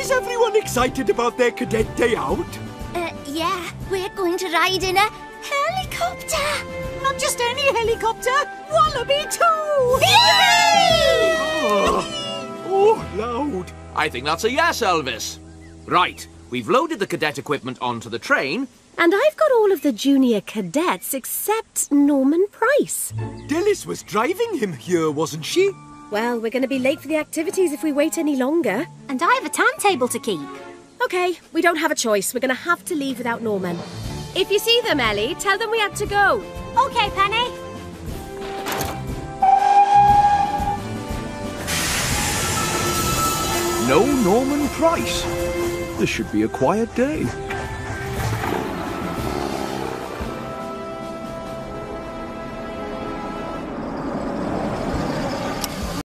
Is everyone excited about their cadet day out? Uh, yeah, we're going to ride in a helicopter. Not just any helicopter, Wallaby 2! Yay! Oh, loud. I think that's a yes, Elvis. Right, we've loaded the cadet equipment onto the train. And I've got all of the junior cadets except Norman Price. Dilys was driving him here, wasn't she? Well, we're going to be late for the activities if we wait any longer. And I have a timetable to keep. Okay, we don't have a choice. We're going to have to leave without Norman. If you see them, Ellie, tell them we had to go. Okay, Penny. No Norman Price. This should be a quiet day.